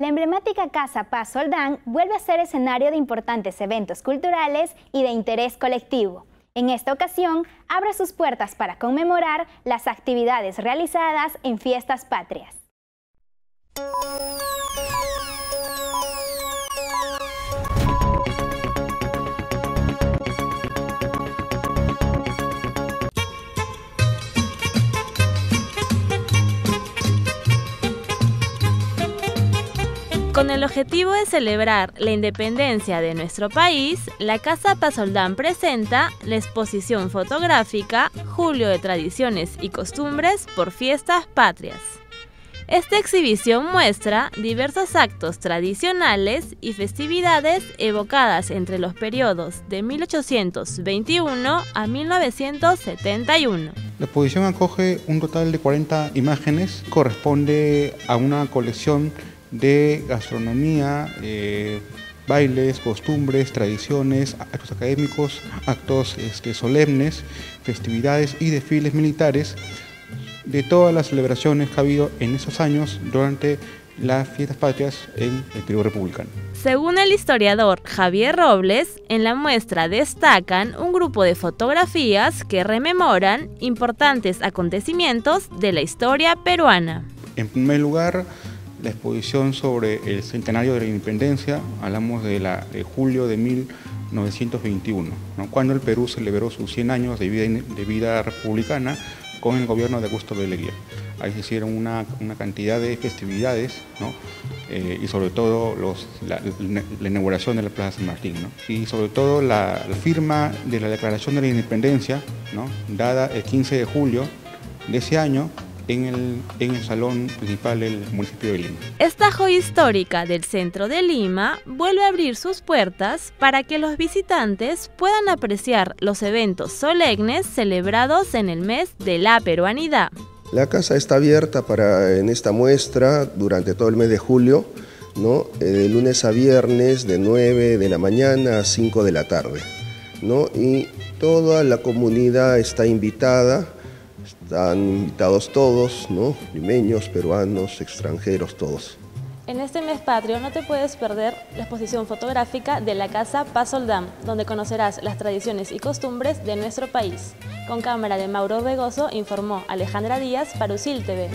La emblemática Casa Paz Soldán vuelve a ser escenario de importantes eventos culturales y de interés colectivo. En esta ocasión, abre sus puertas para conmemorar las actividades realizadas en fiestas patrias. Con el objetivo de celebrar la independencia de nuestro país, la Casa Pasoldán presenta la exposición fotográfica Julio de Tradiciones y Costumbres por Fiestas Patrias. Esta exhibición muestra diversos actos tradicionales y festividades evocadas entre los periodos de 1821 a 1971. La exposición acoge un total de 40 imágenes, corresponde a una colección de gastronomía, eh, bailes, costumbres, tradiciones, actos académicos, actos este, solemnes, festividades y desfiles militares de todas las celebraciones que ha habido en esos años durante las fiestas patrias en el periodo republicano. Según el historiador Javier Robles, en la muestra destacan un grupo de fotografías que rememoran importantes acontecimientos de la historia peruana. En primer lugar, la exposición sobre el centenario de la independencia, hablamos de, julio de 1921, cuando el Perú celebró sus 100 años de vida, republicana con el gobierno de Augusto Leguía. Ahí se hicieron una, cantidad de festividades eh, y sobre todo la, inauguración de la Plaza San Martín y sobre todo la, firma de la Declaración de la Independencia dada el 15 de julio de ese año en el, en el salón principal del municipio de Lima. Esta joya histórica del centro de Lima vuelve a abrir sus puertas para que los visitantes puedan apreciar los eventos solemnes celebrados en el mes de la peruanidad. La casa está abierta para en esta muestra durante todo el mes de julio, ¿no? Eh, de lunes a viernes de 9 de la mañana a 5 de la tarde. ¿no? Y toda la comunidad está invitada están invitados todos, ¿no? Limeños, peruanos, extranjeros, todos. En este mes patrio no te puedes perder la exposición fotográfica de la Casa Paz Soldán, donde conocerás las tradiciones y costumbres de nuestro país. Con cámara de Mauro Vegoso informó Alejandra Díaz para USIL TV.